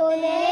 olé.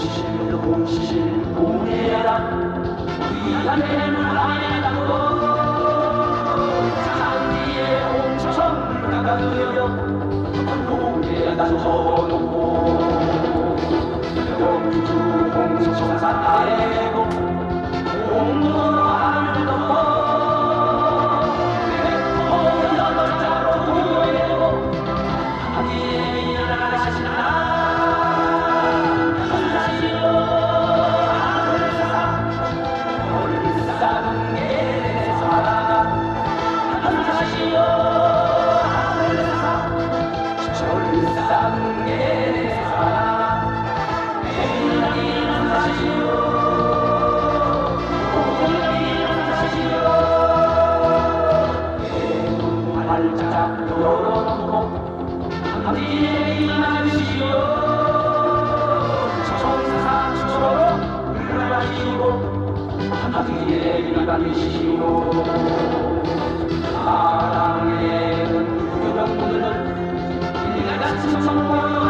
공실 공실 공해라 위안의 문화에 담고 사상지에 옮쳐서 물가가 되어 공해야 나서 놓고 영주 공소사사에 사랑의 은유덕분은 일가같은 성공을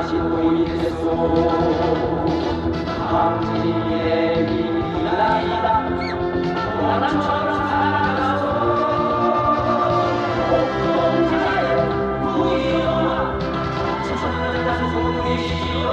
다시 보이겠소 당신의 미나이다 원함처럼 살아가소 공동체의 무기여마 천천히 다시 소리시여